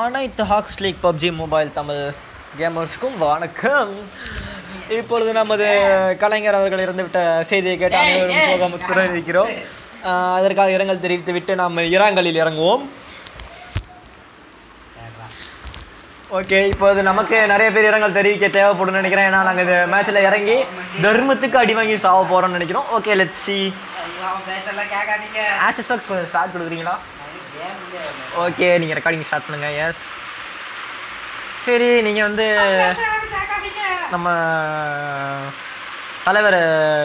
அனைத்து Hawks league PUBG mobile Tamil கேமர்ஸ்க்கும் வணக்கம் இப்பொழுது நமது கலைஞர் அவர்கள் இறந்துவிட்ட செய்தியை கேட்டு அனைவரும் சோகமுத்துடன் இருக்கிறோம் அதற்காக இரங்கல் தெரிவித்து விட்டு நாம் இறாங்கலில் இறங்குவோம். ஓகே இப்போது நமக்கு நிறைய பேர் இரங்கல் தெரிவிக்க தேவைப்படும் நினைக்கிறேன். ஏன்னா நாங்கள் இந்த மேட்ச்சில் இறங்கி தர்மத்துக்கு அடி வாங்கி சாவ போகிறோம்னு நினைக்கிறோம். ஓகே லெட் சி ஐயோ அவன் பேச்செல்லாம் கேட்காதீங்க. ஆஷஸ் கொஞ்சம் ஸ்டார்ட் கொடுக்குறீங்களா? ஓகே நீங்கள் ரெக்கார்டிங் ஸ்டார்ட் பண்ணுங்க எஸ் சரி நீங்கள் வந்து நம்ம தலைவர்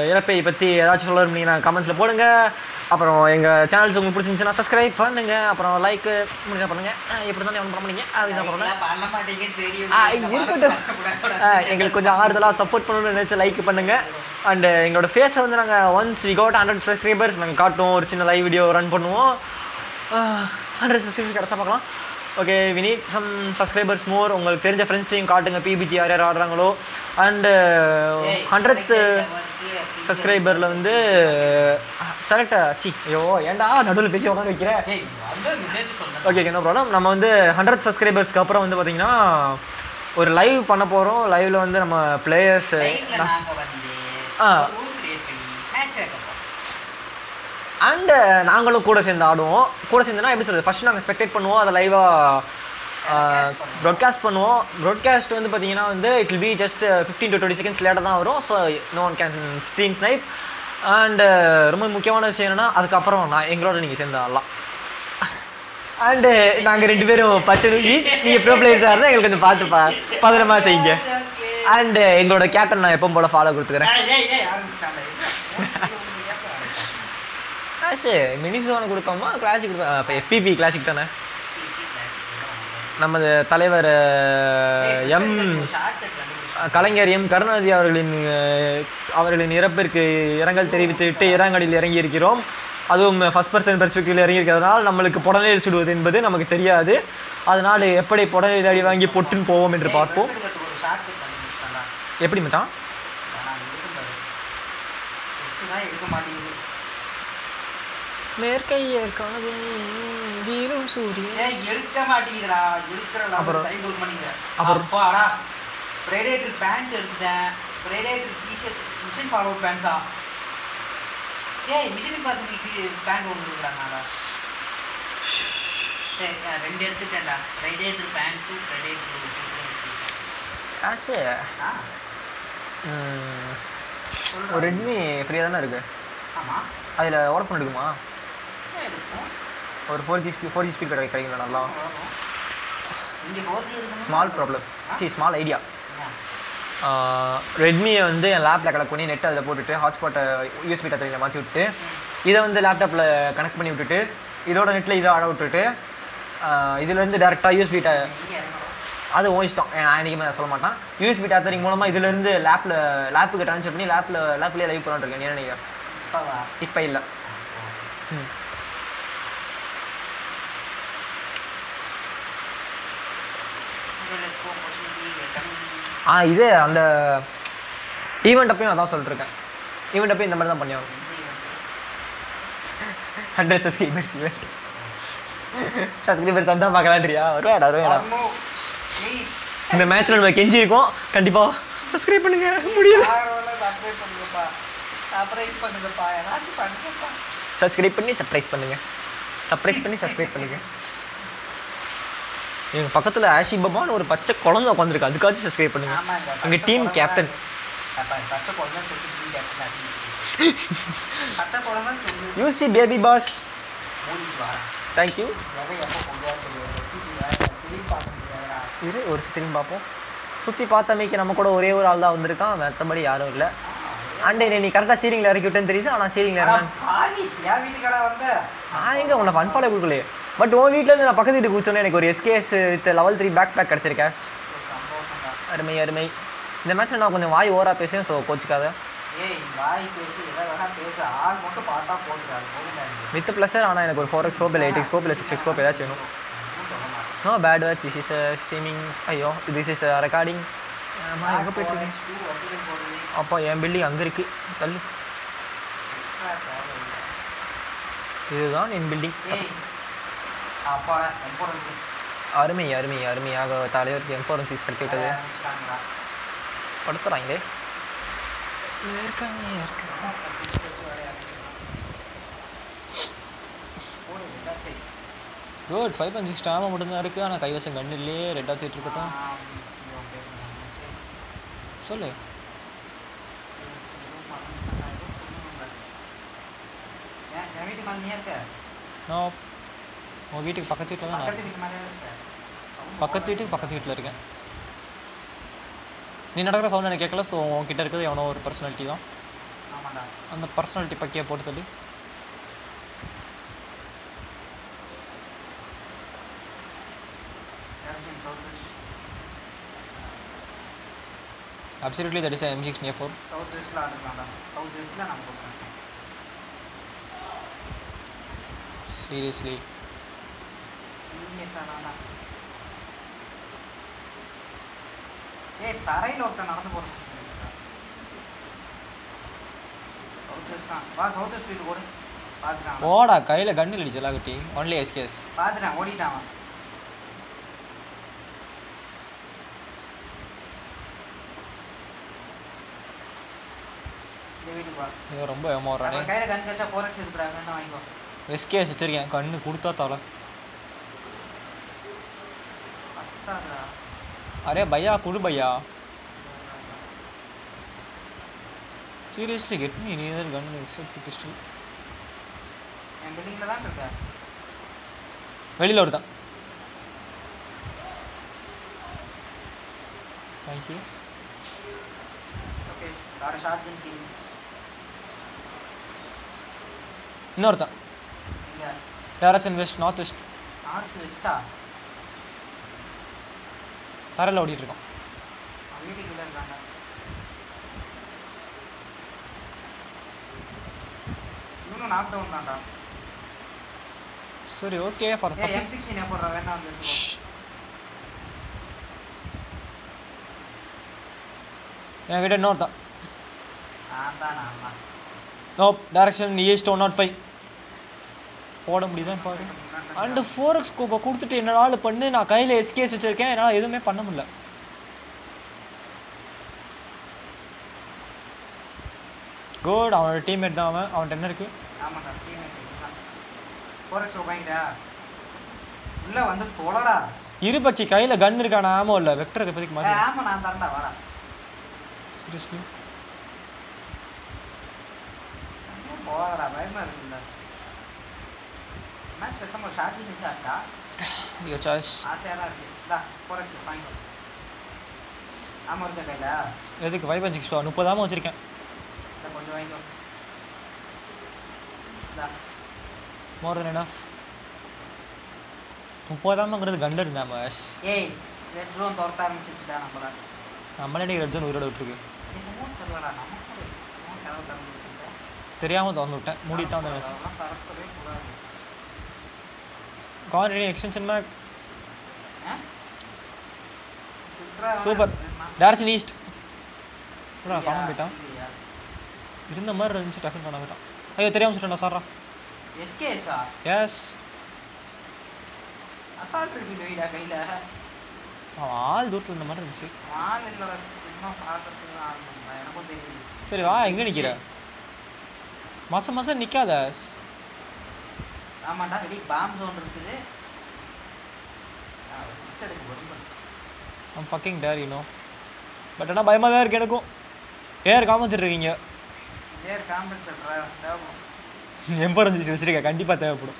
இறப்பை பற்றி ஏதாச்சும் சொல்ல விரும்புனீங்கன்னா கமெண்ட்ஸில் போடுங்க. அப்புறம் எங்கள் சேனல்ஸ் உங்களுக்கு பிடிச்சிருந்துச்சுன்னா சப்ஸ்கிரைப் பண்ணுங்க. அப்புறம் லைக் முடிஞ்சா பண்ணுங்க. எப்படி தானே ஒன்று பண்ண முடியுங்க அதுதான் இருக்கட்டும். எங்களுக்கு கொஞ்சம் ஆறுதலாக சப்போர்ட் பண்ணணும்னு நினச்சி லைக் பண்ணுங்க. அண்ட் எங்களோட ஃபேஸை வந்து நாங்கள் once we got hundred subscribers நாங்கள் காட்டுவோம் ஒரு சின்ன லைவ் வீடியோ ரன் பண்ணுவோம். ஹண்ட்ரட் சப்ஸ்கிரைபர்ஸ் கிடச்சா பார்க்கலாம். Okay we need some subscribers more உங்களுக்கு தெரிஞ்ச ஃப்ரெண்ட்ஸையும் காட்டுங்க. பிபிஜி யார் யார் ஆடுறாங்களோ. அண்டு ஹண்ட்ரட் சப்ஸ்கிரைபரில் வந்து செலக்ட் சி ஐயோ ஏன்டா நடுவில் பேசி உட்காந்து வைக்கிறேன் சொல்றேன். ஓகே என்ன ப்ராப்ளம் நம்ம வந்து ஹண்ட்ரட் சப்ஸ்கிரைபர்ஸ்க்கு அப்புறம் வந்து பார்த்தீங்கன்னா ஒரு லைவ் பண்ண போகிறோம் லைவ்ல வந்து நம்ம பிளேயர்ஸ் ஆ. அண்டு நாங்களும் கூட சேர்ந்து ஆடுவோம். கூட சேர்ந்துனா எப்படி சொல்றது? ஃபர்ஸ்ட் நாங்கள் ஸ்பெக்டேட் பண்ணுவோம். அதை லைவாக ப்ராட்காஸ்ட் பண்ணுவோம். ப்ராட்காஸ்ட் வந்து பார்த்தீங்கன்னா வந்து it will be just fifteen to twenty seconds லேட்டாக தான் வரும். So no one can stream snipe and ரொம்ப முக்கியமான விஷயம் என்னன்னா அதுக்கப்புறம் நான் எங்களோட நீங்கள் சேர்ந்து ஆடலாம். அண்டு நாங்கள் ரெண்டு பேரும் பச்சை நூகிஸ் நீங்கள் ப்ரோ பிளேயர்ஸாக இருந்தால் எங்களுக்கு கொஞ்சம் பார்த்து பா பத்திரமா செய்யுங்க. அண்டு எங்களோட கேப்டன் நான் எப்பவும் போல் ஃபாலோ கொடுத்துக்கிறேன். ஏய், மினிசோனை கொடுத்தோமா கிளாசிக் கொடுத்தோம் இப்போ எஃபிபி கிளாசிக் தானே நமது தலைவர் எம் கலைஞர் எம் கருணாநிதி அவர்களின் அவர்களின் இறப்பிற்கு இரங்கல் தெரிவித்துவிட்டு இறாங்கடியில் இறங்கி இருக்கிறோம் அதுவும் ஃபர்ஸ்ட் பர்சன் பெர்ஸ்பெக்டிவில் இறங்கி இருக்கிறதுனால் நம்மளுக்கு புடநீர் சுடுவது என்பது நமக்கு தெரியாது. அதனால் எப்படி புடநீர் அடி வாங்கி பொட்டுன்னு போவோம் என்று பார்ப்போம். எப்படி மச்சான்? எடுக்க மாட்டேங்குது. மேற்கையர் கனவும் வீரும் சூரியன் எடுக்க மாட்டேங்குதுடா. எடுக்கிற level அப்புறம்? time கொடுக்க மாட்டேங்குது. அப்புறம்? அப்பாடா. Predator pant எடுத்துட்டேன். T-shirt, mission follow pants ஆ? ஏய், t- pant ஒண்ணு இருக்குடா மேல. சரி, ரெண்டு எடுத்துட்டேன்டா. ஆ, ம், சொல்றா. ஒரு ரெட்மி ஃப்ரீயாக தானே இருக்குது ஆமா. அதில் ஓட ஃபோன் எடுக்குமா? ஒரு four G speed four G speed கிடைக்கும் கிடைக்கும் நல்லா. வரும். இங்க 4G இருக்குன்னு ஸ்மால் ப்ராப்ளம் சி ஸ்மால் ஐடியா? ரெட்மியை வந்து என் லேப்பில் கலெக்ட் பண்ணி நெட் அதில் போட்டுட்டு ஹாட்ஸ்பாட்டை யூஎஸ்பி டத்தரியில் மாற்றி விட்டு இதை வந்து லேப்டாப்பில் கனெக்ட் பண்ணி விட்டுட்டு இதோட நெட்டில் இதை ஆட விட்டுட்டு இதுலேருந்து டேரெக்டாக யூஎஸ்பி. அது உன் இஷ்டம். நான் என்றைக்குமே சொல்ல மாட்டேன். யூஎஸ்பி டேத்தரிங் மூலமாக இதுலேருந்து லேப்பில் லேப்புக்கு ட்ரான்ஸ்ஃபர் பண்ணி லேப்பில் லேப்லேயே லைவ் பண்ணிட்டு இருக்கேன். என்ன நினைக்கிறேன் இப்பவா? இப்போ இல்லை. ம். ஆ இது அந்த ஈவெண்ட் அப்பயும் அதான் சொல்லிட்டு இருக்கேன் ஈவெண்ட் அப்பயும் இந்த மாதிரி தான் பண்ணியாகும் ஹண்ட்ரட் சப்ஸ்கிரைபர்ஸ் ஈவெண்ட் சப்ஸ்கிரைபர்ஸ் வந்தால் பார்க்கலான்றியா? வருவாடா வருவாடா. இந்த மேட்ச்சில் நம்ம கெஞ்சி இருக்கோம். கண்டிப்பாக சப்ஸ்கிரைப் பண்ணுங்க. முடியல. சப்ஸ்கிரைப் பண்ணி சர்ப்ரைஸ் பண்ணுங்க. சர்ப்ரைஸ் பண்ணி சப்ஸ்கிரைப் பண்ணுங்க. எங்கள் பக்கத்தில் ஆஷி பபான்னு ஒரு பச்சை குழந்தை உட்காந்துருக்கு அதுக்காச்சும் சப்ஸ்கிரைப் பண்ணுங்க. எங்கள் team captain. UC baby boss. Thank you பார்க்க முடியாதுடா. இரு ஒரு திரும்பி பார்ப்போம். சுற்றி பார்த்தமைக்கு நம்ம கூட ஒரே ஒரு ஆள் தான் வந்திருக்கான். மற்றபடி யாரும் இல்லை. அண்டே நீ கரெக்டாக சீலிங்கில் இறக்கி விட்டேன்னு தெரியுது. ஆனால் சீலிங்கில் அட இறங்க? நான் எங்கே உன்னை அன்ஃபாலோ கொடுக்கலையே? பட் உன் வீட்டில் இருந்து நான் பக்கத்து வீட்டுக்கு கூச்சோன்னே எனக்கு ஒரு SKS with level three bag bag சந்தோஷம்டா. அருமை அருமை. இந்த மேட்ச்சில் நான் கொஞ்சம் வாய் ஓரா பேசுவேன் ஸோ கோச்சிக்காத. வித் ப்ளஸர் ஆனால் எனக்கு ஒரு ஃபோர் எக்ஸ் ஸ்கோப் இல்லை எயிட் எக்ஸ் ஸ்கோப் இல்லை சிக்ஸ் எக்ஸ் ஏதாச்சும் வேணும். No bad words this is streaming ஐயோ திஸ் இஸ் ரெக்கார்டிங் எங்கே போயிட்டு. அப்பா என் பில்டிங் அங்கே இருக்கு. தள்ளு. இதுதான் என் பில்டிங் ஏய் அப்பாடா M416 அருமை அருமை அருமையாக தலைவருக்கு எம்ஃபோரன்சிஸ் கிடைத்து விட்டது. படுத்துறாங்களே குட் ஃபைவ் பாயிண்ட் சிக்ஸ் ஆமாம் மட்டும்தான் இருக்குது ஆனால் கைவசம் கண்ணு இல்லையே ரெட்டாக தூக்கிட்டு இருக்கட்டும் சொல்லு. நான் உங்கள் வீட்டுக்கு பக்கத்து வீட்டில் தான் நான் பக்கத்து வீட்டுக்கு பக்கத்து வீட்டில் இருக்கேன். நீ நடக்கிற சவுண்ட் எனக்கு கேட்கல ஸோ உன்கிட்ட இருக்கிறது எவனோ ஒரு பர்சனாலிட்டி தான். அந்த பர்சனாலிட்டி பக்கியை போட்டு தள்ளி. Absolutely that is M six near four south வெஸ்ட்டில் ஆடுக்கலாம்டா சவுத் வெஸ்ட்டில் நம்ம சீரியஸ்லி ஏய் தரையில் ஒருத்தன் நடந்து வீட்டு ஓடு. கையில் கண்ணு இல்லடி செல்லாகுட்டி ஒன்லி எஸ்கேஸ் பார்த்துட்டேன் ஓடிட்டான் இது ரொம்ப ஏமாறானே கையில் கண் கச்சா போரக்ஸ் இருக்குடா வேணா வாங்கிக்கோ. எஸ்கேஸ் வச்சிருக்கேன். கண்ணு கொடுத்தா தலை. அரே பையா குடு பையா seriously get me neither gun except pistol என் பில்டிங்கில் தான் இருக்க. வெளியில் ஒருத்தான். தேங்க்யூ ஓகே காட short team இன்னொருத்தான். Direction west north west north வெஸ்ட்டா தரையில் ஓடிட்டு இருக்கோம் அவன் வீட்டுக்கு இல்லை இருக்காங்க இன்னும் நாக் டவுன் தான்டா. சரி okay for A M sixteen போடுறா வேணா வந்து எடுத்துக்கோ. என் கிட்ட நான் தான் நான் தான். No direction east one naught five போட முடியுதா பாரு அண்டு ஃபோர் எக்ஸ் கோப்பை கொடுத்துட்டு என்னடா பண்ணு நான் கையில் எஸ்கேஸ் வச்சிருக்கேன் என்னால் எதுவுமே பண்ண முடியல. குட் அவனோட டீம்மேட் தான் அவன். அவன் என்ன இருக்கு? ஆமாண்டா டீம் ஃபோரெக்ஸ் வாங்கிட்டா உள்ளே வந்து தொலைடா இருபச்சி கையில் கன் இருக்கான ஆமோ இல்லை. வெக்டர் இப்போதைக்கு மாதிரி ஆமா நான் தரேன்டா வாடா. சீரியஸ்லி இன்னும் போகாதடா பயமா இருக்குல்ல மேட்ச் பேசாம ஷார்ட் வச்சாட்டா யோர் சாய்ஸ் ஆசையாக தான் இருக்கு இந்தா ஃபோரெக்ஸ் வாங்கிக்கோ ஆமாம் இருக்க கையில் எதுக்கு ஃபைவ் அண்ட் சிக்ஸ் முப்பதாம வச்சிருக்கேன் மோர் தென் எனஃப் முப்பதாமங்கிறது கண்டு இருந்தா மஸ் ஏய் ரெட் ஜோன் துரத்த ஆரம்பிச்சிச்சுடா நம்மள நம்மளே நீ ரெட் ஜோன் உயிரோட விட்டுருக்கு. தெரியாமல் திறந்து விட்டேன் மூடி தான் வந்து அதெல்லாம் கூடாது கான்டினி எக்ஸ்டென்ஷன்னா சூப்பர்? டேரக்ஷன் ஈஸ்ட் காணாம? போயிட்டான்? இருந்த மாதிரி இருந்துச்சு டக்குன்னு காணாம போயிட்டான் ஐயோ தெரியாம சொல்லிட்டேன் சாரா SKS ஆ? எஸ் அசால்ட் கையில. ஆள் தூரத்தில் இருந்த மாதிரி இருந்துச்சு. ஆள் இல்லடா சும்மா பார்க்கறதுக்கு ஆள் இல்லடா. எனக்கும் தெரியுது. சரி வா எங்கே நிற்கிற மாதம் மாதம் நிற்காத ஆமாண்டா வெளியே பாம் ஜோன் இருக்குது. ரிஸ்க் எடுக்க விரும்புறேன் I'm fucking dare you know but ஆனால் பயமாக தான் இருக்கு எனக்கும். ஏர் காமிச்சிட்டு இருக்கீங்க? ஏர் காம்பன்சேட்டரா தேவைப்படும். எம்பரன்சி வச்சிருக்கேன். கண்டிப்பாக தேவைப்படும்.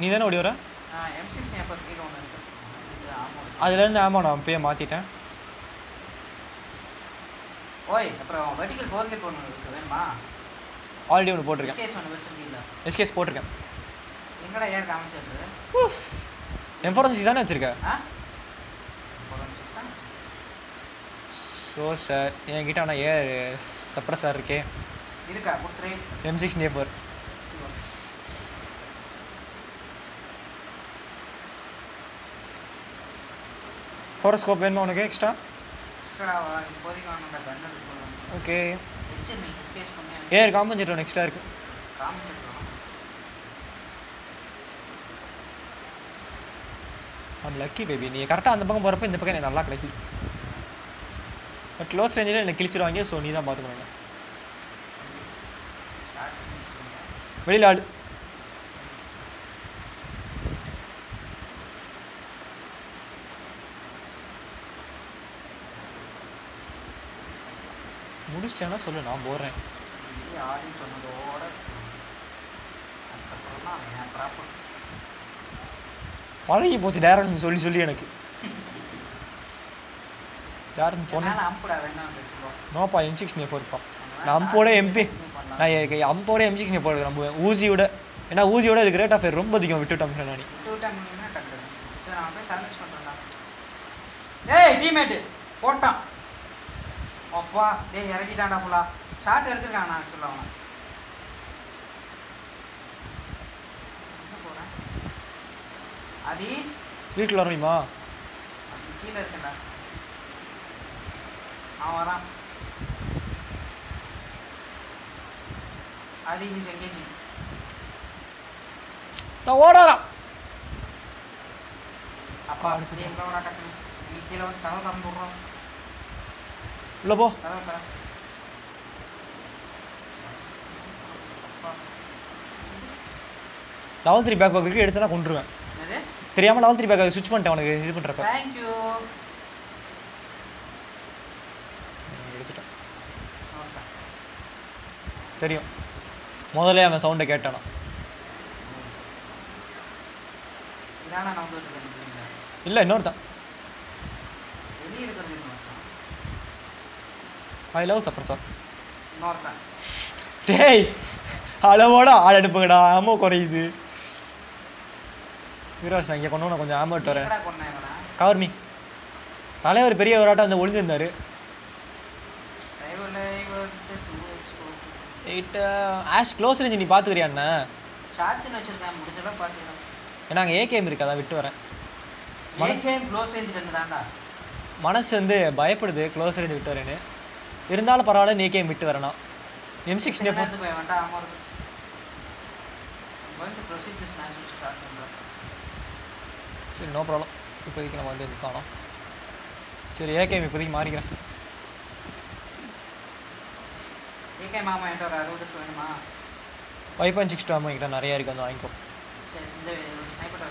நீ தானே ஓடி வர? அதுலேருந்து ஆமாம். நான் பேயை மாற்றிட்டேன் ஓய் அப்புறம் வெர்டிகல் ஃபோர் கேட் ஒன்று இருக்கு வேணுமா? ஆல்ரெடி ஒன்று போட்டிருக்கேன். கேஸ் ஒன்று வச்சிருக்கீங்களா? எஸ்கேஸ் போட்டிருக்கேன். எங்கடா ஏர் காமிச்சிருக்கு எம்பரன்சி தானே வச்சிருக்கேன் ஆ? ஃபோர் சிக்ஸ் தான் ஸோ சார் என்கிட்ட ஆனால் ஏர் சப்ரஸ் சார் இருக்கே. இருக்கா? கொடுத்துரு. எம் சிக்ஸ் நேபர் வச்சுக்கோ. ஃபோரோஸ்கோப் வேணுமா உனக்கு எக்ஸ்ட்ரா ஓகே வச்சிருந்தீங்க ஸ்பேஸ் பண்ணி நெக்ஸ்ட்டாக இருக்குது காம்பன்சேட்டர் லக்கி பேபி நீ கரெக்டாக அந்த பக்கம் போகிறப்ப இந்த பக்கம் எனக்கு நல்லா கிடைக்கும் பட் லோஸ் ரேஞ்சில் என்னை கிழிச்சிருவாங்க ஸோ நீ தான் பார்த்துக்கணும் வெளியில் ஆடு. முடிச்சிட்டேன்னா சொல்லு நான் போடுறேன். ஆடின்னு சொன்னதோட பழகி போச்சு டேரக்ட் சொல்லி சொல்லி எனக்கு. சொன்னேன் நோப்பா எம் சிக்ஸ் நே ஃபோர்ப்பா நான் அம்போட எம்பி நான் அம்போட எம் சிக்ஸ் நே ஃபோர் நம்புவேன். ஊசியோட. ஏன்னா ஊசியோட இதுக்கு ரேட் ஆஃப் ரொம்ப அதிகம் விட்டுட்டோம் நான் ஏய் டீமேட்டு போட்டான். அப்பா டேய் இறக்கிட்டான்டா ஃபுல்லா ஷார்ட் எடுத்துருக்கான் நான் ஆக்சுவலாக அவன். அதி வீட்டில் வர முடியுமா? அது கீழே இருக்கேன்டா அவன் வரான். அது இஸ் எங்கேஜிங் நான் ஓடாராம் அப்பா அடுத்து எங்க வரா டக்குனு நீ கீழே வந்து கதவை திறந்து திற அப்பா லெவல் த்ரீ பேக் பேக் இருக்கு எடுத்து நான் கொண்டுருவேன். தெரியாமல் லெவல் த்ரீ பேக் ஸ்விட்ச் பண்ணிட்டேன் உனக்கு இது பண்ணுறப்ப தேங்க்யூ எடுத்துட்டேன். தெரியும். முதல்ல அவன் சவுண்டை கேட்டானா. இல்லை இன்னொருத்தான் வெளியே இருக்கிறது இன்னொருத்தன் ஐ லவ் இன்னொருத்தன் டேய் அளவோட ஆள் அனுப்புங்கடா ஆமோ குறையுது. வீரவாஸ் நான் இங்கே கொண்டு கொஞ்சம் ஆமோ வரேன். எங்கடா கொன்னேன் இவனை? கவர் மீ தலைவர் பெரிய ஒரு ஆட்டம் அந்த ஒளிஞ்சிருந்தாரு ஆஷ் க்ளோஸ் ரேஞ்ச் நீ பார்த்துக்கிறியா அண்ணன் ஷார்ட்ஸ்னு வச்சிருக்கேன் முடிஞ்ச அளவுக்கு பார்த்துக்கிறேன் ஏன்னா அங்கே ஏகேஎம் இருக்கு அதான் விட்டு வரேன். மனசு வந்து பயப்படுது க்ளோஸ் ரேஞ்ச் விட்டு வரேன்னு. இருந்தாலும் பரவாயில்ல நீ ஏகேஎம் விட்டு வரணும்? எம் சிக்ஸ் சின்ன நேரத்துக்கு போய் வேண்டாம் ஆமாம் இருக்கு going to proceed this match with start பண்ணுறேன் சரி நோ ப்ராப்ளம் இப்போதைக்கு நம்ம வந்து இது காணோம். சரி ஏகேஎம் இப்போதைக்கு மாறிக்கிறேன். ஏகே மாமா என்கிட்ட ஒரு அறுபது லட்சம் வேணுமா? ஃபைவ் பாயிண்ட் சிக்ஸ் டூ கிட்ட நிறைய இருக்குது வந்து வாங்கிக்கோ. சரி இந்த ஸ்னைப்பர்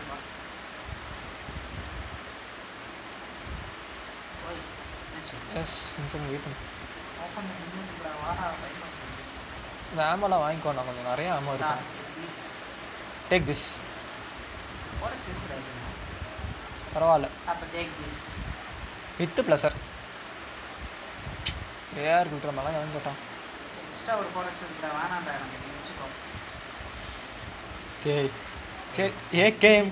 எஸ் இன்ஃபார்ம் வெயிட் பண்ணு. இந்த ஆமெல்லாம் வாங்கிக்கோ நான் கொஞ்சம் நிறைய ஆமோ இருக்கு டேக் திஸ் பரவாயில்ல. அப்போ டேக் திஸ் வித்து ப்ளஸர் ஏஆர் விட்டுற மாதிரிலாம் எவன் கேட்டான். ஒரு ஃபோரெக்ஸ் இருக்குடா வேணாம்டா எனக்கு வச்சுக்கோ. டேய் சரி ஏகேஎம்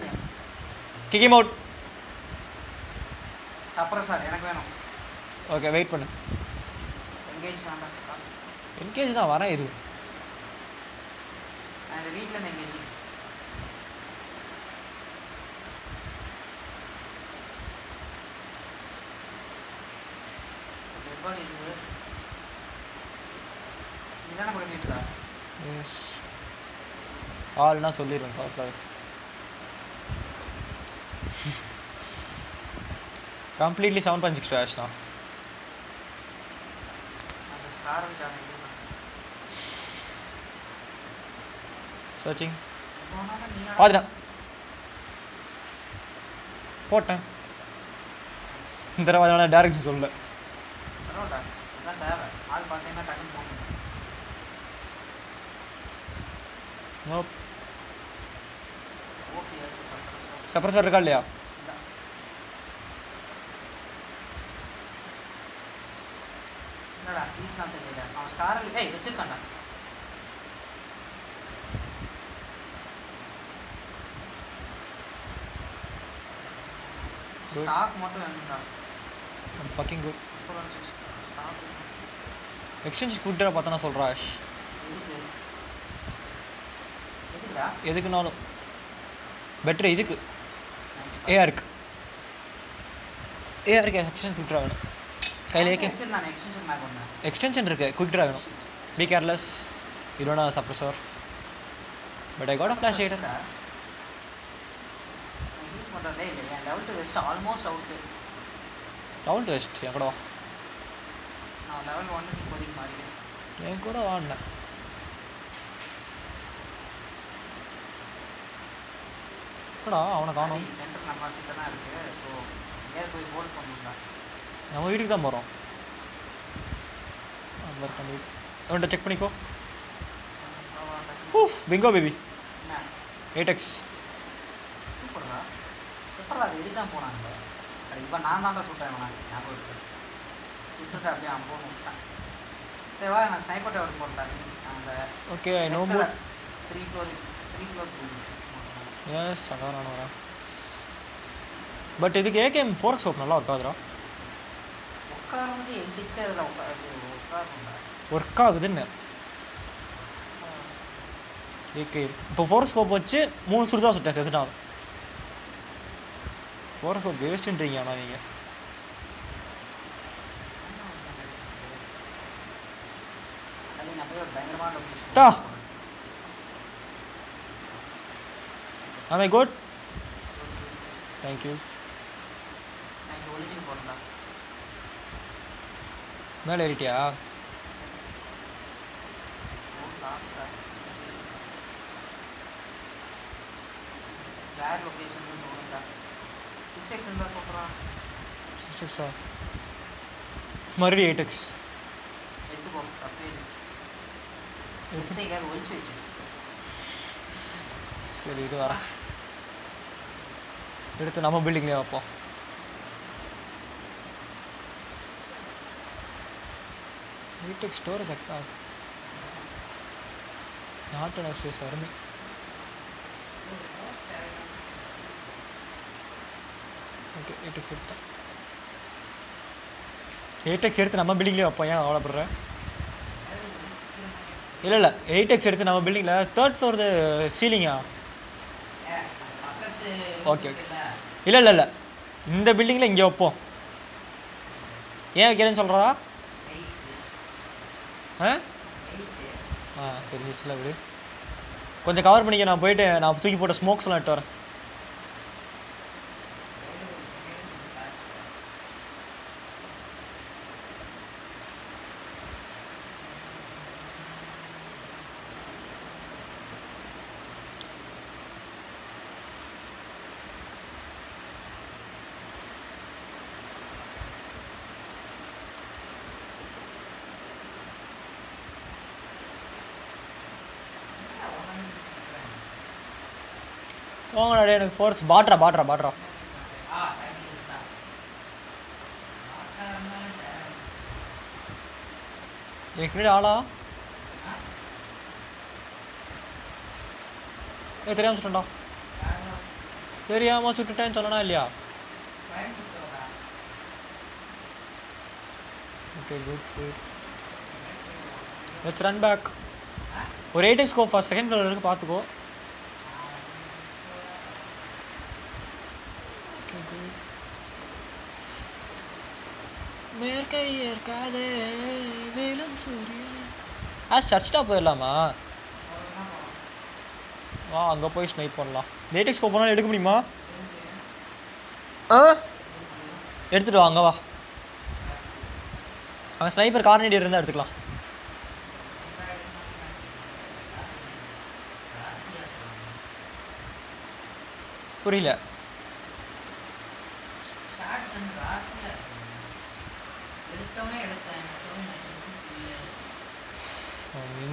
கிக்கிம் அவுட் சப்ரஸ் சார் எனக்கு வேணும். ஓகே வெயிட் பண்ணு. எங்கேஜ் வேண்டாம் என்கேஜ் தான் வரேன் இரு. இந்த வீட்டில் இருந்து எஸ் ஆள்னா சொல்லிடுவேன் கவலைப்படாது completely seven point six two ஆச்சுண்ணா அந்த ஸ்டார் இருக்காங்க சர்ச்சிங் போனாலும் நீ பார்த்துட்டேன் போட்டேன் இந்த தடவை அதனால டேரக்ஷன் சொல்லல பரவாயில்ல அதான் தேவை ஆள் பார்த்தீங்கன்னா டக்குன்னு போகணும் நோ ஓகே சொல்கிறேன் சப்பர் சார் இருக்கா இல்லையா ப்ளீஸ் நான் தெரியல அவன் ஸ்டார் ஏய் வச்சிருக்கான்டா. ஸ்டாக் மட்டும் வேணும்டா ஃபக்கிங் குட் எக்ஸ்சேஞ்ச் குவிட்டரை பார்த்தா நான் சொல்கிறேன் ஆஷ் எதுக்குனாலும் பெட்ரு இதுக்கு ஏஆருக்கு ஏஆருக்கு எக்ஸ்டென்ஷன் குவிக் வேணும் கையில் ஏகே எக்ஸ்டென்ஷன் மேக் ஒன்று எக்ஸ்டென்ஷன் இருக்கு. குவிக் வேணும். பி கேர்லெஸ் இல்லைனா suppressor but I got a flash hider level two west என் கூட வா. என் கூட வாடினேன் எப்படா அவனை காணோம்? சென்டர் நம்ம கிட்ட தான் இருக்கு. ஸோ எங்கேயாவது போய் ஹோல்ட் பண்ணிடலாம். நம்ம வீட்டுக்கு தான் போகிறோம் அவன்கிட்ட செக் பண்ணிக்கோ. ஊஃப் பிங்கோ பேபி சூப்பர்டா. எப்படா அது எடுக்காம போனாங்க அது இப்போ நான் தான்டா சுட்டேன் ஞாபகம் இருக்கு. சுட்டுட்டு அப்படியே அம்போன்னு விட்டேன் சரி வா நான் ஸ்னைப்பர் டவர் போட்டேன் அந்த okay no more three floor three floor yes அதான் நான் வரேன் பட் இதுக்கு ஏகேஎம் ஃபோர் ஸ்கோப் நல்லா ஒர்க் ஆகுதுடா உட்காரும்போது எண்டிக்ஸே அதில் உட்காரு உட்காருண்டா ஒர்க் ஆகுதுன்னு ஏகே இப்போ ஃபோர் ஸ்கோப் வச்சு மூணு சுடு தான் சுட்டேன் செத்துட்டான் ஃபோர் ஸ்கோப் வேஸ்ட்டுன்றீங்க ஆனால் நீங்கள் அது நான் போய் ஒரு பயங்கரமான தா. லொக்கேஷன் ஆமே குட் தேங்க்யூ நான் மேலே ஏறிட்டியா? வேறு லொக்கேஷன் ஒழுங்கா சிக்ஸ் எக்ஸ் இருந்தால் போட்டுறான் சிக்ஸ் சிக்ஸா மறுபடியும் எயிட் எக்ஸ் எடுத்துக்கோ தப்பே எடுத்து எங்கேயாவது ஒழிச்சு சரி இது வரேன். எடுத்து நம்ம பில்டிங்லேயே வைப்போம். வீட்டுக்கு ஸ்டோரேஜ் அக்கா நாட் அண்ட் ஸ்பேஸ் அருமை ஓகே எயிட் எக்ஸ் எடுத்துட்டேன் எயிட் எக்ஸ் எடுத்து நம்ம பில்டிங்லேயே வைப்போம் ஏன் அவ்வளோப்படுறேன் இல்லை இல்லை எயிட் எக்ஸ் எடுத்து நம்ம பில்டிங்கில் தேர்ட் ஃப்ளோர் சீலிங்கா ஓகே, ஓகே. இல்லை இல்லை இல்லை. இந்த பில்டிங்கில் இங்கே வைப்போம். ஏன் வைக்கிறேன்னு சொல்கிறா ஆ? ஆ தெரிஞ்சிச்சுல விடு. கொஞ்சம் கவர் பண்ணிக்க நான் போயிட்டு நான் தூக்கி போட்ட ஸ்மோக்ஸ்லாம் எடுத்து வரேன். வாங்கடா எனக்கு ஃபோர்ஸ் பாட்ரா பாட்ரா பாட்ரா எனக்கு ஆளா? ஏ தெரியாமல் சுட்டுண்டா தெரியாமல் சுட்டுட்டேன்னு சொல்லனா இல்லையா? Okay good food let's run back ஒரு eight scope first second floor பார்த்துக்கோ ஓகே குட் மேற்கை ஏற்காதே வேலும் சூரியன் ஆ சர்ச்டா போயிடலாமா? வா அங்கே போய் ஸ்னைப் பண்ணலாம். லேட்டெக்ஸ் ஸ்கோப் பண்ணாலும் எடுக்க முடியுமா? ஆ? எடுத்துட்டு வா அங்கே வா. அங்கே ஸ்னைப்பர் கார்னேடியர் இருந்தால் எடுத்துக்கலாம். புரியல.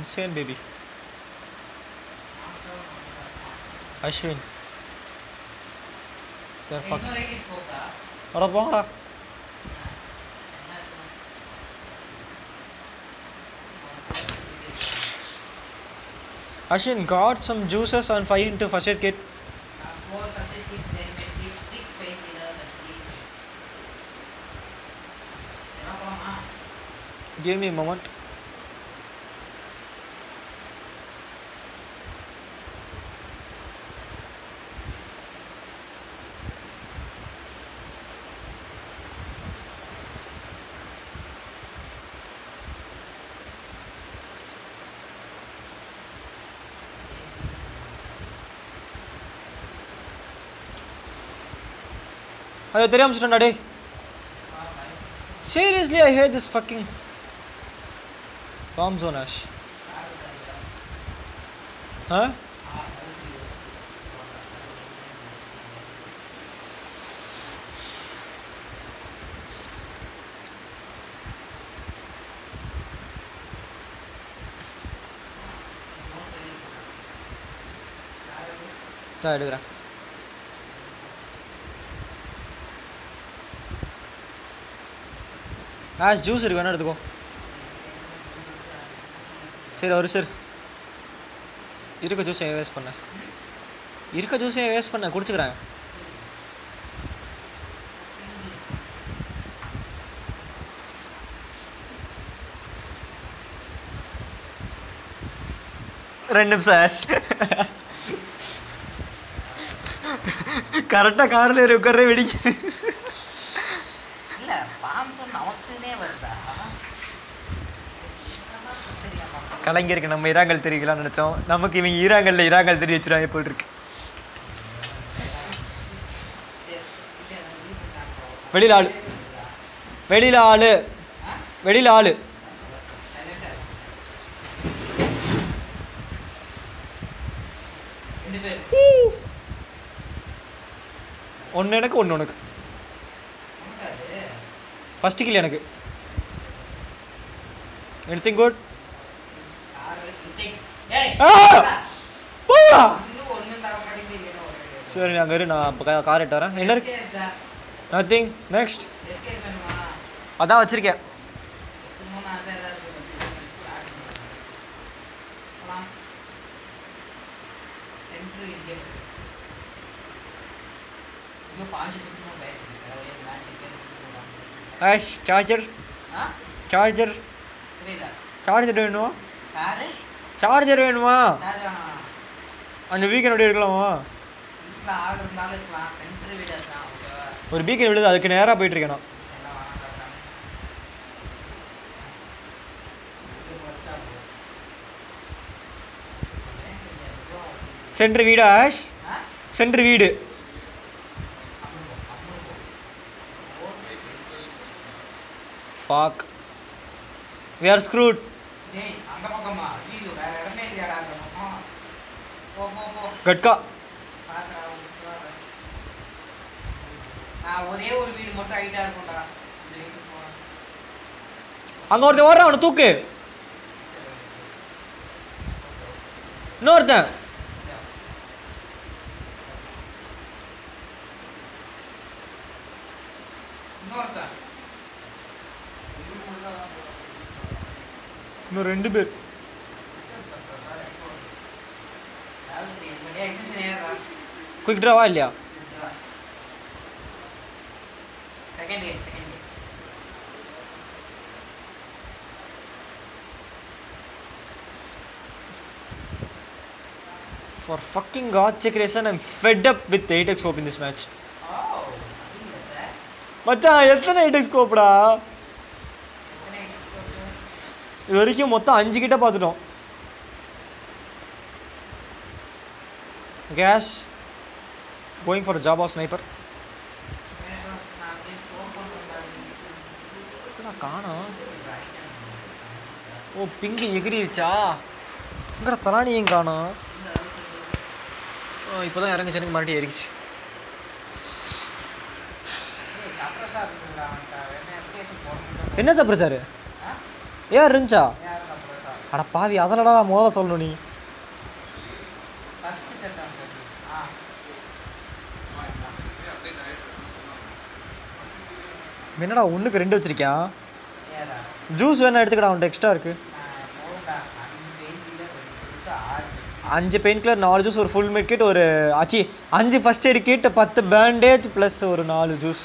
insane baby. Ashwin. They're fucking. What up, Ashwin got some juices on 5 into first aid kit. Give me a moment. Seriously, I hate this fucking bomb zone ash. Huh? ഇതാ എടുക്കാം ஆ ஆஷ் ஜூஸ் இருக்கு வேணா எடுத்துக்கோ. சரி ஒரு sir. இருக்க juice waste பண்ண? இருக்க ஜூஸ் வேஸ்ட் பண்ண? குடிச்சுக்கிறேன். ரெண்டு நிமிஷம் ஆஷ். கரெக்டாக காரில் ஏறி உட்காரே வெடிக்குது. கலைஞருக்கு நம்ம ஈராங்கல் தெரிவிக்கலாம்னு நினச்சோம். நமக்கு இவங்க ஈராங்கல்ல ஈராங்கல் தெரிய வச்சுருவாங்க போல் இருக்கு வெளியில் ஆளு. வெளியில் ஆளு. வெளியில் ஆளு. ஒன்று எனக்கு ஒன்று உனக்கு. ஃபஸ்ட்டு கில் எனக்கு. எனிதிங் குட் போயா சரி நாங்கள் இரு நான் இப்போ கார் எட்டு வரேன் என்ன இருக்கு நத்திங் நெக்ஸ்ட் அதான் வச்சுருக்கேன் ஆஷ் சார்ஜர் வேணுமா? அந்த வீக்கெண்ட் எப்படி இருக்கலாமா. ஒரு பீக்கன் விழுது அதுக்கு நேராக போயிட்டு இருக்கேன் சென்ட்ரு வீடு ஆஷ் சென்ட்ரு வீடு ஃபாக் வி ஆர் ஸ்க்ரூட் பக்கமா ஐயோ வேற இடமே இல்லையாடா அந்த பக்கம் போ போ போ கட்கா பாத்துடா நான் ஒரே ஒரு வீடு மட்டும் ஹைட்டா இருக்கும்டா இந்த வீட்டுக்கு போறேன். அங்கே ஒருத்தன் ஓடுறான் அவனை தூக்கு. இன்னொருத்தன். இன்னொருத்தன். இன்னும் ரெண்டு பேர். குயிக் ட்ராவா இல்லையா second gate second gate for fucking god check ration I'm fed up with eight x hope in this match oh அப்படிங்களா சார் மச்சான் எத்தனை எயிட் எக்ஸ் கோப்டா எத்தனை எக்ஸ்போர்ட் இது வரைக்கும் மொத்தம் அஞ்சு கிட்ட பார்த்துட்டோம். கேஷ் கோயிங் ஃபார் ஜாப் அப்படியே ஃபோன் பண்ணுறேன் காணோம் ஓ பிங்கு எகிரிருச்சா எங்கடா தலானியும் காணோம் இப்போ தான் இறங்குச்சு எனக்கு மறுபடியும் அவன்கிட்ட என்ன சாப்பிட்ற சார் ஏன் இருந்துச்சா அட பாவி அதனடா முதல்ல சொல்லணும் நீ ஃபர்ஸ்ட் செட் ஆன் ஆ என்னடா ஒன்றுக்கு ரெண்டு வச்சிருக்கியா? ஏதா ஜூஸ் வேணா எடுத்துக்கடா அவன்கிட்ட எக்ஸ்ட்ரா இருக்கு. அஞ்சு பெயின் கில்லர் நாலு ஜூஸ் ஒரு ஃபுல் மெட் கிட் ஒரு ஆச்சி அஞ்சு ஃபர்ஸ்ட் எய்ட் கிட் பத்து பேண்டேஜ் ப்ளஸ் ஒரு நாலு ஜூஸ்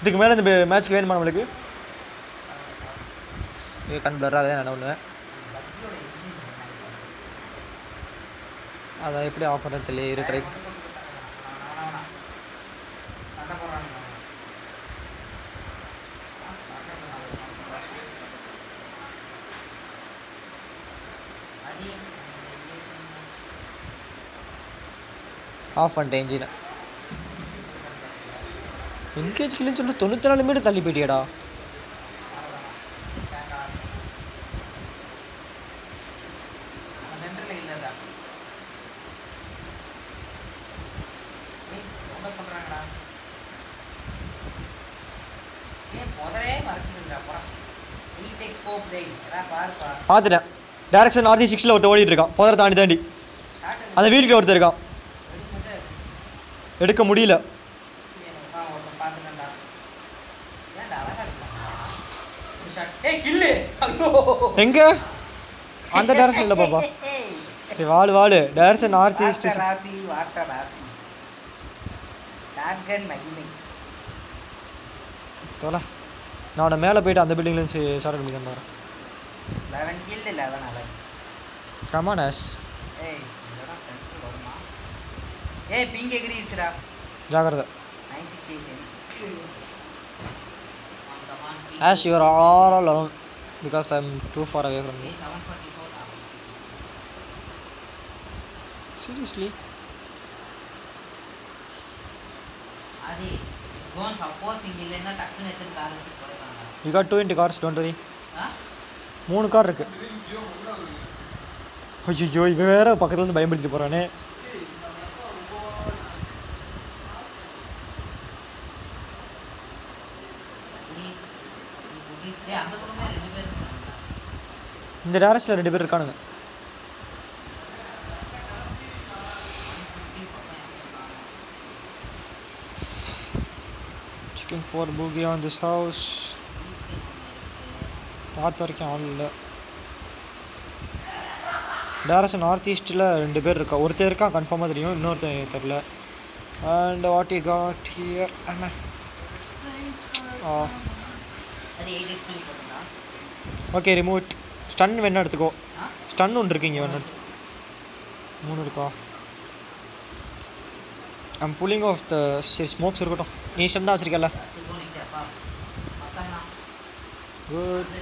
இதுக்கு மேலே இந்த மேட்ச்க்கு வேணுமா நம்மளுக்கு? இது கண் பிளர் ஆகுது நான் ஒன்று பக்கியோட இன்ஜின் அதை எப்படி ஆஃப் பண்ணுறது தெரியல இரு ட்ரை ஆஃப் பண்ணிட்டேன் இன்ஜினை என்கேஜ் கில்லுன்னு சொல்லி தொண்ணூற்றி நாலு மீட்டர் தள்ளி போயிட்டியாடா. பார்த்துட்டேன். டேரக்ஷன் நார்த்தி சிக்ஸில் ஒருத்தர் ஓடிட்டு இருக்கான். போதரை தாண்டி தாண்டி. அந்த வீட்டுக்கு ஒருத்தர் இருக்கான் எடுத்துட்டு எடுக்க முடியல நான் ஒருத்தன் பார்த்துட்டேன்டா ஏன்டா அழகா எடுக்கலாம் ஒரு ஷாட் ஏய் கில்லு ஐயோ எங்கே? அந்த டேரக்ஷன் இல்லை பாப்பா. சரி வாழு வாழு டேரக்ஷன் நார்த் ஈஸ்ட் ராசி வாட்ட ராசி ஷாட்கன் மகிமை தோல நான் மேலே போயிட்டு அந்த பில்டிங்லேருந்து ஷார்ட் பண்ணி தந்தேன் லெவன் கில்லு லெவன் அலை கமானஸ் ஏய். ஏய் டூ ஃபார் அவே ஃப்ரம் ஏய் செவன் ஃபார்ட்டி ஃபோர் சீரியஸ்லி அது ஜோன் சப்போஸ் இங்கே இல்லைன்னா டக்குன்னு எடுத்துட்டு கார் எடுத்து you got to into cars don't worry ஆ? மூணு கார் இருக்கு. ஐயோ இவன் வேற பக்கத்துல வந்து பயன்படுத்திட்டு போறானே நீ நீ புடிஸ் ஏய் அந்த குடும்பமே ரெண்டு பேர் இருக்காங்க இந்த டேரக்ஷனில் ரெண்டு பேர் இருக்கானுங்க. Chicken for பூகி on this house பார்த்த வரைக்கும் ஆள் இல்லை. டேரக்ஷன் நார்த் ஈஸ்ட்டில் ரெண்டு பேர் இருக்கா? ஒருத்தர் இருக்கான் கன்ஃபார்மாக தெரியும். இன்னொருத்தர் தெரில and what you got here போட்டுடா okay remote stun வேணா எடுத்துக்கோ. ஸ்டன் ஒன்று இருக்கு இங்கே வேணா எடுத்து. மூணு இருக்கா? ஐம் புல்லிங் ஆஃப் த சரி ஸ்மோக்ஸ் இருக்கட்டும். நீ ஸ்டன் தான் வச்சுருக்கல குட்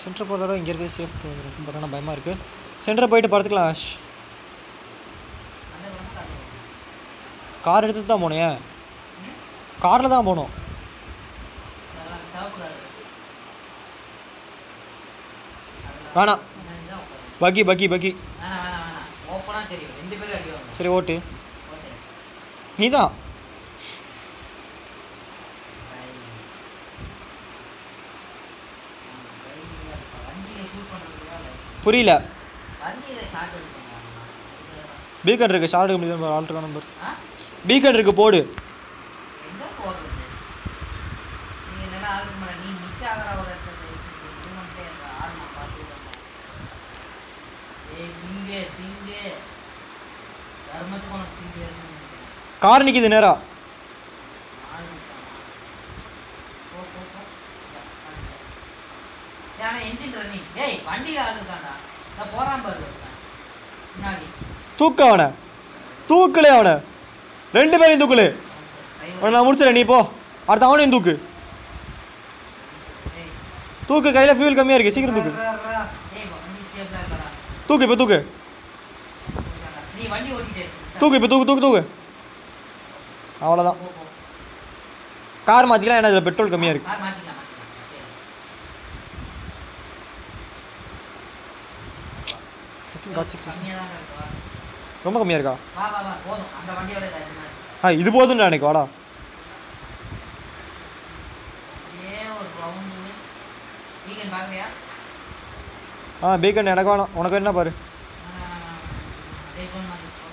சென்டர் போகிறதோட இங்கே இருக்குது சேஃப் இருக்கும் பார்த்தோன்னா பயமாக இருக்குது சென்டர் போயிட்டு படுத்துக்கலாம் ஆஷ் கார் எடுத்துகிட்டு தான் போனேன். காரில் தான் போனோம். வேணாம். பக்கி பக்கி பக்கி சரி ஓட்டு. நீ தான் புரியல பீக்கன் இருக்குது ஷார்ட் முடியாது நம்பர் ஆல்ட்ரு நம்பர் பீக்கன் இருக்குது போடு எங்கே போடுறது நீங்கள் நல்லா ஆளுக்கு மேலே நீ நிற்க ஆகிற ஒரு இடத்துல இது பண்ணிட்டே இருக்க ஆள் நான் பார்த்து ஏய் திங்கு திங்கு தர்மத்துக்கு உனக்கு திங்கு இருக்குன்னு நினைக்கிறேன். கார் நிற்கிது நேரா ஆள் இருக்கானா? போ போ போ யா, வந்துட்டேன். ஏன்னா என்ஜின் ரன்னிங் ஏய் வண்டியில் ஆள் இருக்காண்டா நான் போகிறான் பாரு ஒருத்தன். முன்னாடி. தூக்க அவனை. தூக்கலே அவனை. ரெண்டு பேரையும் தூக்கலு. அவனை நான் முடிச்சிடறேன். நீ போ. அடுத்த அவனையும் தூக்கு. தூக்கு கையில் ஃபியூல் கம்மியாக இருக்குது சீக்கிரம் தூக்கு. தூக்கு இப்போ தூக்கு. தூக்கு இப்போ தூக்கு தூக்கு தூக்கு. அவ்வளோதான். கார் மாற்றிக்கலாம் ஏன்னா இதில் பெட்ரோல் கம்மியாக இருக்குது. ரொம்ப கம்மியாக இருக்கா? ஆ இது போதும்டா எனக்கு வாடா. ஆ பீக்கன் எனக்கு வேணாம். உனக்கு என்ன பாரு அதே ஃபோன் மாதிரி வச்சுக்கோ.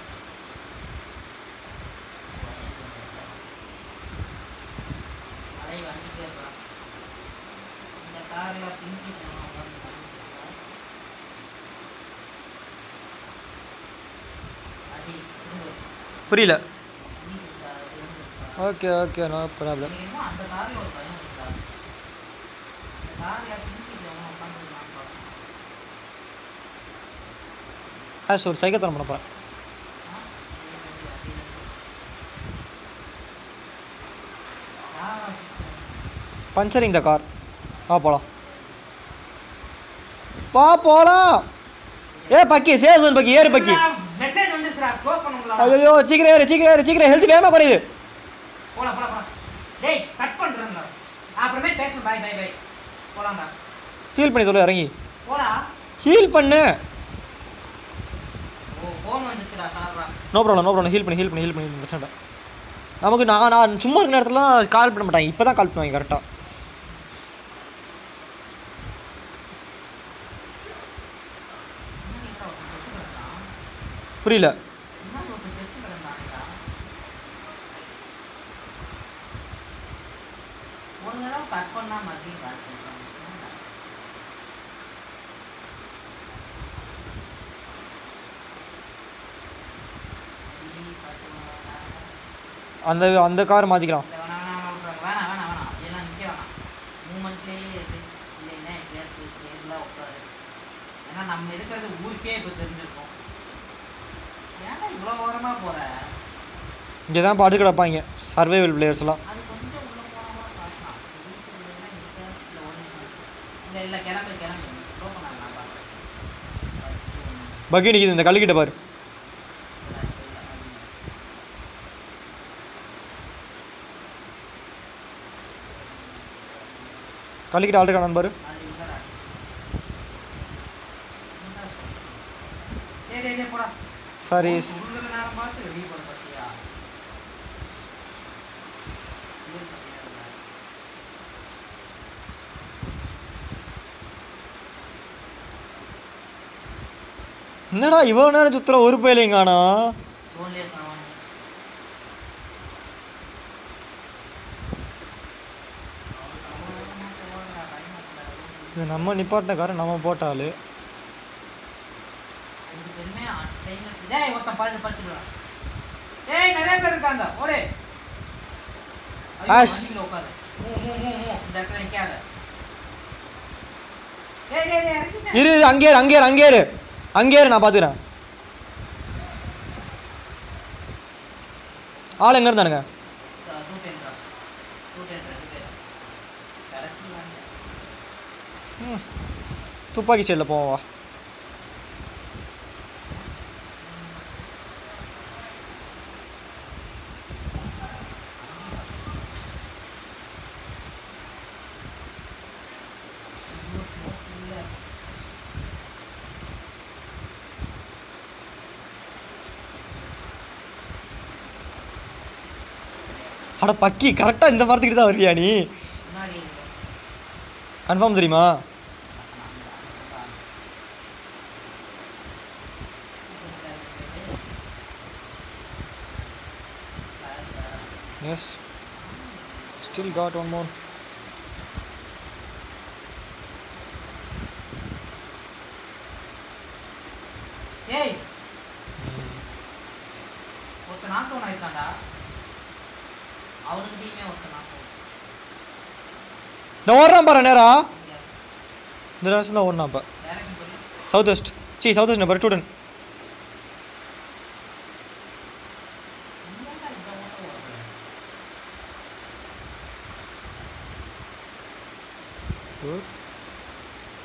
அலை வந்துட்டே இருக்கலாம் இந்த காரில் பிரிஞ்சு போகணும் அது திரும்ப புரியல. ஓகே ஓகே நோ ப்ராப்ளம் எனக்கு ஒரு ஆஸ் ஒரு சைக்கிள் பண்ண போகிறேன் பஞ்சரிங் த கார் வா போகலாம் வா போகலாம் ஏ பக்கி சேவ் பக்கி ஏறு பக்கி. ஐயோ சீக்கிரம் ஏறு சீக்கிரம் ஏறு சீக்கிரம் ஹெல்த் வேகமாக குறையுது போலாம் போலாம் போலாம். டேய் கட் பண்றேன்ல. அப்புறமே பேசுறேன் பை பை பை போலாம்டா. ஹீல் பண்ணி சொல்ல இறங்கி. போடா. ஹீல் பண்ணு. Oh phone வந்துச்சுடா no problem no problem heal பண்ணி ஹீல் பண்ணி ஹீல் பண்ணி பிரச்சனை. நமக்கு நான் நான் சும்மா இருக்கிற நேரத்துலலாம் கால் பண்ண மாட்டாங்க. இப்போ தான் கால் பண்ணுவாங்க கரெக்டாக புரியல என்ன ஒருத்தன் செத்து கிடந்தான்டா ஒரு தடவை கட் பண்ணா மறுபடியும் கால் பண்ணுறாங்க அந்த அந்த கார் மாற்றிக்கலாம் வேணாம் வேணாம் விட்றாங்க வேணாம் வேணாம் வேணாம் அப்படியெல்லாம் நிற்க மூமெண்ட்லேயே இருக்கு. இல்லைன்னா எப்படியாவது ஸ்டேஜில் உட்காரு. ஏன்னா நம்ம இருக்கிறது ஊருக்கே இப்போ தெரிஞ்சிருக்கோம். ஏன்டா இவ்வளோ ஓரமாக போகிற இங்கே தான் பாட்டு கிடப்பாங்க சர்வைவல் பிளேயர்ஸ்லாம் அது கொஞ்சம் உள்ள போனால் கூட பார்க்கலாம் வீட்டுக்குள்ளே இருக்க இல்லை ஒன்று இல்லை இல்லை கிளம்பு கிளம்பு ஸ்லோ பண்ணாங்க நான் பார்க்குறேன் பக்கி நிற்கிது இந்த கல்லுக்கிட்ட பாரு. கல்லுக்கிட்ட ஆல்ரெடி காணும் பாரு. டேய் டேய் டேய் போடா சரி உள்ள நேரம் பார்த்து வெளியே போட பார்த்தியா சரி, பார்த்தியா? என்னடா இவ்வளோ நேரம் சுத்துற ஒரு பயிலையும் சாவானுங்க. இது நம்ம நிப்பாட்டின காரை நம்ம போட்டாலு ஆஷ். இரு இரு, அங்கே இரு அங்கே இரு நான் பார்த்துக்கிறேன் ஆள் எங்கே இருந்தானுங்க ம். துப்பாக்கி சைடில் போவோம் வா ஐயோ, smoke இல்ல. அட பக்கி கரெக்டாக இந்த மரத்துக்கிட்ட தான் வருவியா நீ? கன்ஃபார்ம் தெரியுமா? Yes still got one more ஏய் ஒருத்தன் நாக் டவுன் ஆயிருக்கான்டா அவனுக்கு டீமே ஒருத்தன் நாக் டவுன் நான் ஓடுறான் பாரு நேரா. இந்த நேரத்தில் தான் ஓடுறான் இப்போ south west C south west number two ten இந்த ஓட்ட ஓடுற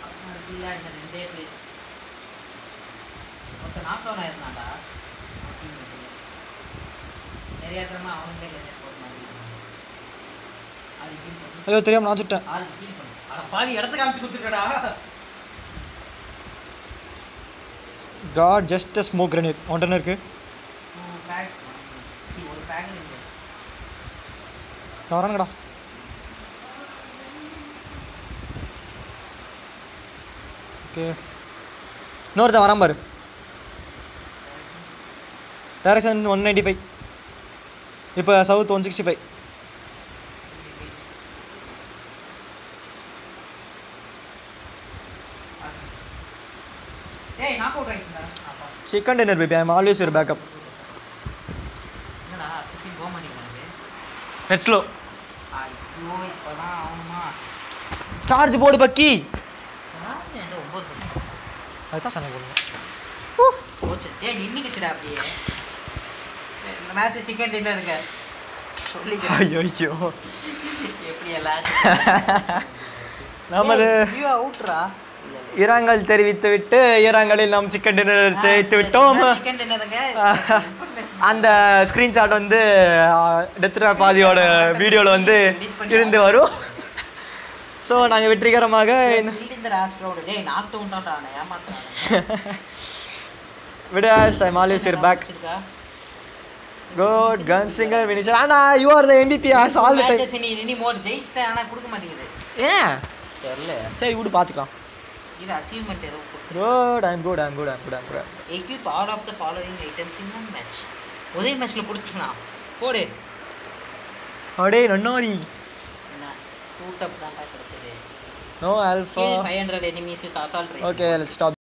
அப்புறம் இருக்குல்ல இந்த ரெண்டே பேர் ஒருத்தன் நாக் டவுன் ஆயிருந்தான்டா அவன் teammate. நிறைய தரமா அவனுக்கே லெஜெண்ட் போட்டு மாட்டிருக்கான் அது கீழ் பண்ணு ஐயோ தெரியாம நான் சுட்டேன். பாதி இடத்துக்கு காமிச்சு காட் ஜஸ்ட் ஸ்மோக் கிரனேட் ஒன்றுன்னு இருக்கு? நான் வரேன்டா ஓகே. இன்னொருத்தன் வரான் பாரு. டேரக்ஷன் ஒன் நைன்டி ஃபைவ் இப்போ சவுத் ஒன் சிக்ஸ்டி ஃபைவ் ஏய் நாக் அவுட் ஆயிட்டுடா அப்பா chicken dinner baby I'm always your backup net slow charge போடு பக்கி. அதுதான் சொன்ன போடுங்க சிக்கன் டின்னர் இருக்க. சொல்லிக்கிறேன். ஐயோ எப்படி எல்லாம் நமது ஜீவா இரங்கல் தெரிவித்து விட்டு இரங்கலில் நாம் சிக்கன் டின்னர் செய்து விட்டோம். அந்த ஸ்க்ரீன்ஷாட் வந்து டெத்ரா பாதியோட வீடியோவில் வந்து இருந்து வரும். ஸோ நாங்கள் வெற்றிகரமாக. விடாஸ் I always your back? Good gunslinger வினிஷர் ஆனா you are the NDB as all the time இனி இனி மோட் ஜெயிச்சிட்டேன் ஆனா கொடுக்க மாட்டேங்குது. ஏன்? தெரியல சரி விடு பார்த்துக்கலாம் இது அச்சீவ்மெண்ட் ஏதோ good I'm good I'm good I'm good I'm good equip all of the following items in one match ஒரே மேட்ச்ல பிடிச்சிக்கலாம். போடு. அடே நன்னாரி. ஷூட் அப் தான் கிடைச்சது. No alpha five hundred enemies with assault okay let's stop